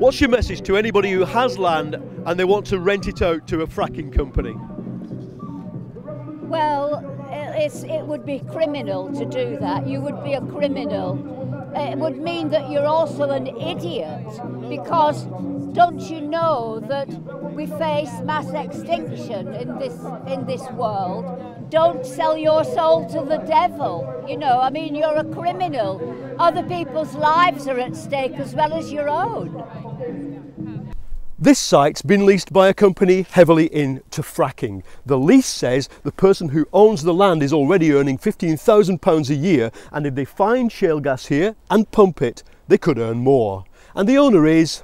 What's your message to anybody who has land and they want to rent it out to a fracking company? Well, it would be criminal to do that. You would be a criminal. It would mean that you're also an idiot because don't you know that we face mass extinction in this in this world? Don't sell your soul to the devil. You know, I mean, you're a criminal. Other people's lives are at stake as well as your own. This site's been leased by a company heavily into fracking. The lease says the person who owns the land is already earning £15,000 a year and if they find shale gas here and pump it, they could earn more. And the owner is